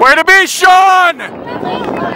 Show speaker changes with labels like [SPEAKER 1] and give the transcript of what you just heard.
[SPEAKER 1] Where to be, Sean?